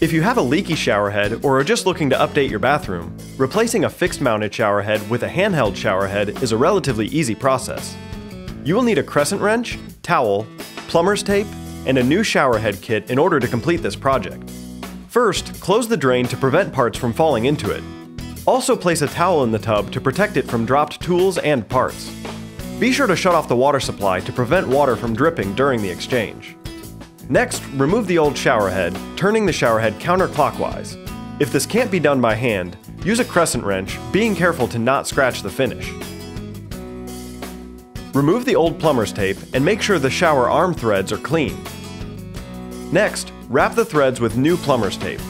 If you have a leaky shower head or are just looking to update your bathroom, replacing a fixed mounted shower head with a handheld shower head is a relatively easy process. You will need a crescent wrench, towel, plumber's tape, and a new shower head kit in order to complete this project. First, close the drain to prevent parts from falling into it. Also place a towel in the tub to protect it from dropped tools and parts. Be sure to shut off the water supply to prevent water from dripping during the exchange. Next, remove the old shower head, turning the shower head counterclockwise. If this can't be done by hand, use a crescent wrench, being careful to not scratch the finish. Remove the old plumber's tape and make sure the shower arm threads are clean. Next, wrap the threads with new plumber's tape.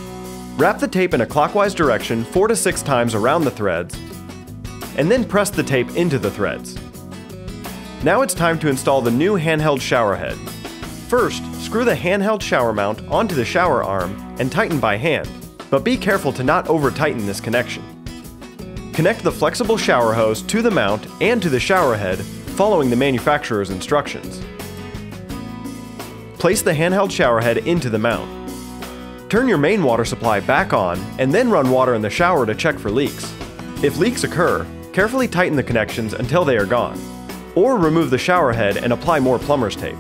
Wrap the tape in a clockwise direction 4 to 6 times around the threads, and then press the tape into the threads. Now it's time to install the new handheld shower head. First, screw the handheld shower mount onto the shower arm and tighten by hand, but be careful to not over tighten this connection. Connect the flexible shower hose to the mount and to the shower head following the manufacturer's instructions. Place the handheld shower head into the mount. Turn your main water supply back on and then run water in the shower to check for leaks. If leaks occur, carefully tighten the connections until they are gone, or remove the shower head and apply more plumber's tape.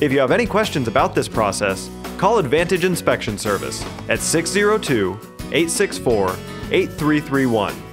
If you have any questions about this process, call Advantage Inspection Service at 602 864 8331